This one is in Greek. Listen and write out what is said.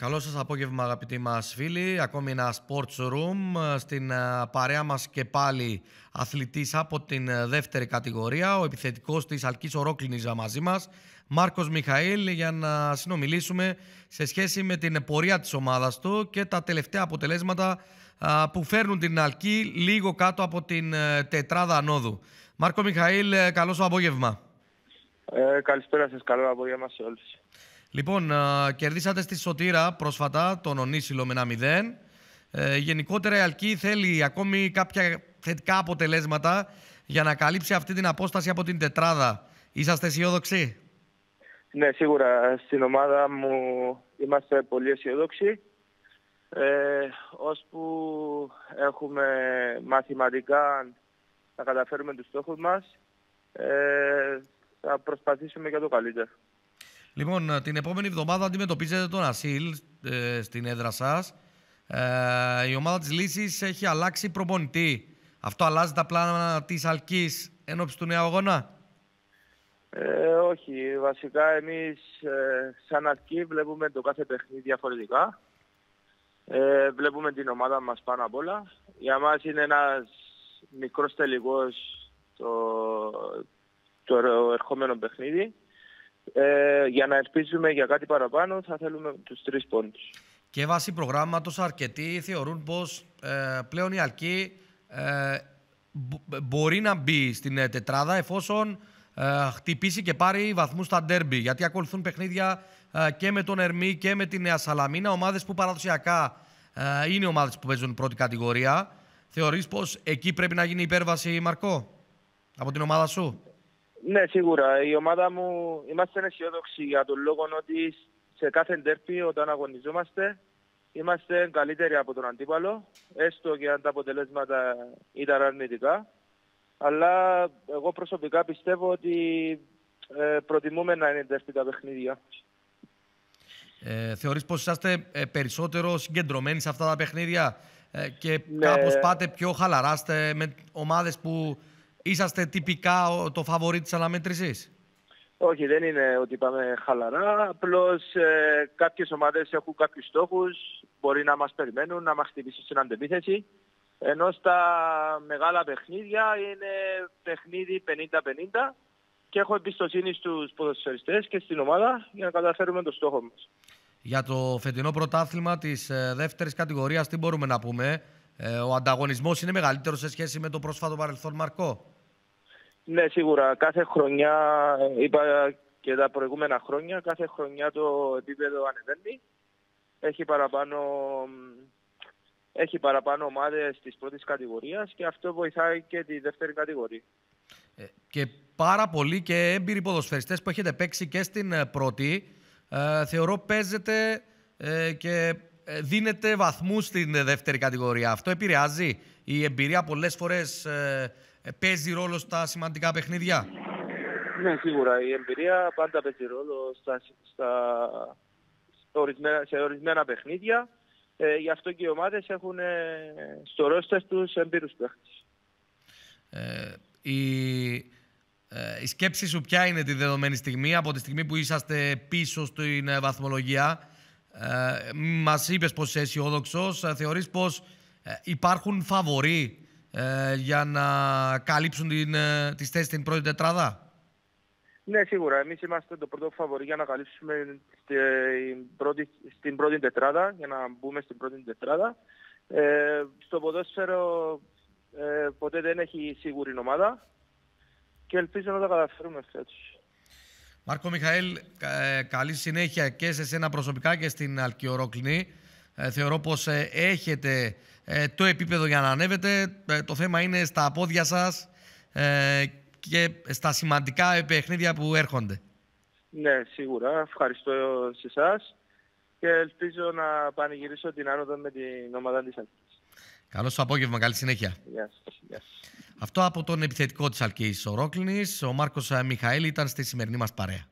Καλό σας απόγευμα αγαπητοί μας φίλοι. Ακόμη ένα Sports Room. Στην ε, παρέα μας και πάλι αθλητής από την ε, δεύτερη κατηγορία. Ο επιθετικός της Αλκής Ορόκλινης μαζί μας. Μάρκος Μιχαήλ για να συνομιλήσουμε σε σχέση με την πορεία της ομάδας του και τα τελευταία αποτελέσματα που φέρνουν την Αλκή λίγο κάτω από την ε, τετράδα ανόδου. Μάρκο Μιχαήλ, καλό σου απόγευμα. Ε, καλησπέρα σας, καλό απόγευμα σε όλους. Λοιπόν, κερδίσατε στη Σωτήρα πρόσφατα τον Ονίσιλο με ένα 0. Ε, γενικότερα η Αλκή θέλει ακόμη κάποια θετικά αποτελέσματα για να καλύψει αυτή την απόσταση από την τετράδα. Είσαστε αισιόδοξοι; Ναι, σίγουρα στην ομάδα μου είμαστε πολύ αισιόδοξοι. Ε, ώσπου έχουμε μαθηματικά να καταφέρουμε τους στόχους μας, ε, θα προσπαθήσουμε για το καλύτερο. Λοιπόν, την επόμενη εβδομάδα αντιμετωπίζετε τον Ασίλ ε, στην έδρα σας. Ε, η ομάδα της Λύσης έχει αλλάξει προπονητή. Αυτό αλλάζει τα πλάνα της Αλκής εν του νέου αγώνα; Ε, όχι. Βασικά εμείς ε, σαν Αλκή βλέπουμε το κάθε παιχνίδι διαφορετικά. Ε, βλέπουμε την ομάδα μας πάνω απ' όλα. Για μας είναι ένας μικρός τελικός το, το ερχόμενο παιχνίδι. Ε, για να ελπίζουμε για κάτι παραπάνω θα θέλουμε τους τρεις πόντους. Και βάσει προγράμματος αρκετοί θεωρούν πως ε, πλέον η Αλκή ε, μπορεί να μπει στην ε, τετράδα εφόσον χτυπήσει και πάρει βαθμούς στα ντέρμπι. Γιατί ακολουθούν παιχνίδια και με τον Ερμή και με τη Νέα Σαλαμίνα, ομάδες που παραδοσιακά είναι ομάδες που παίζουν πρώτη κατηγορία. Θεωρείς πως εκεί πρέπει να γίνει υπέρβαση, Μαρκό, από την ομάδα σου; Ναι, σίγουρα. Η ομάδα μου είμαστε αισιόδοξοι για τον λόγο ότι σε κάθε ντέρπι όταν αγωνιζόμαστε είμαστε καλύτεροι από τον αντίπαλο, έστω και αν τα αποτελέσματα ήταν αρνητικά. Αλλά εγώ προσωπικά πιστεύω ότι ε, προτιμούμε να είναι ντέρπι τα παιχνίδια. Ε, θεωρείς πως είσαστε ε, περισσότερο συγκεντρωμένοι σε αυτά τα παιχνίδια ε, και ναι. κάπως πάτε πιο χαλαράστε με ομάδες που είσαστε τυπικά το φαβορή της αναμέτρησης; Όχι, δεν είναι ότι πάμε χαλαρά. Απλώς ε, κάποιες ομάδες έχουν κάποιους στόχους. Μπορεί να μας περιμένουν, να μας χτυπήσουν στην αντεπίθεση. Ενώ στα μεγάλα παιχνίδια είναι παιχνίδι 50-50 και έχω εμπιστοσύνη στους ποδοσφαιριστές και στην ομάδα για να καταφέρουμε το στόχο μας. Για το φετινό πρωτάθλημα της ε, δεύτερης κατηγορίας, τι μπορούμε να πούμε; Ε, ο ανταγωνισμός είναι μεγαλύτερος σε σχέση με το πρόσφατο παρελθόν Μαρκό; Ναι, σίγουρα. Κάθε χρονιά, είπα και τα προηγούμενα χρόνια, κάθε χρονιά το επίπεδο ανεβαίνει. Έχει παραπάνω, έχει παραπάνω ομάδες της πρώτης κατηγορίας και αυτό βοηθάει και τη δεύτερη κατηγορία. Ε, και πάρα πολλοί και έμπειροι ποδοσφαιριστές που έχετε παίξει και στην ε, πρώτη, ε, θεωρώ παίζετε ε, και δίνετε βαθμούς στην δεύτερη κατηγορία. Αυτό επηρεάζει η εμπειρία πολλές φορές ε, παίζει ρόλο στα σημαντικά παιχνίδια; Ναι, σίγουρα. Η εμπειρία πάντα παίζει ρόλο στα, στα, ορισμένα, σε ορισμένα παιχνίδια. Ε, γι' αυτό και οι ομάδες έχουν ε, στο ρόστερ τους εμπειρούς παίχτες. Ε, η, ε, η σκέψη σου ποια είναι τη δεδομένη στιγμή, από τη στιγμή που είσαστε πίσω στην βαθμολογία; Ε, μας είπες πως είσαι αισιόδοξος. Θεωρείς πως υπάρχουν φαβοροί ε, για να καλύψουν την, ε, τις θέσεις στην πρώτη τετράδα; Ναι, σίγουρα. Εμείς είμαστε το πρώτο φαβορή για να καλύψουμε στην πρώτη, στην πρώτη τετράδα, για να μπούμε στην πρώτη τετράδα. Ε, στο ποδόσφαιρο ε, ποτέ δεν έχει σίγουρη ομάδα και ελπίζω να τα καταφέρουμε φέτος. Μάρκο Μιχαήλ, ε, καλή συνέχεια και σε σένα προσωπικά και στην Αλκιορόκληνη. Ε, θεωρώ πως έχετε ε, το επίπεδο για να ανέβετε. Ε, το θέμα είναι στα πόδια σας ε, και στα σημαντικά παιχνίδια που έρχονται. Ναι, σίγουρα. Ευχαριστώ σε εσάς και ελπίζω να πανηγυρίσω την άνοδο με την ομάδα της Αλκής. Καλό σου απόγευμα, καλή συνέχεια. Γεια σας. Γεια Αυτό από τον επιθετικό της Αλκής ο Ρόκλινης. Ο Μάρκος Μιχαήλ ήταν στη σημερινή μας παρέα.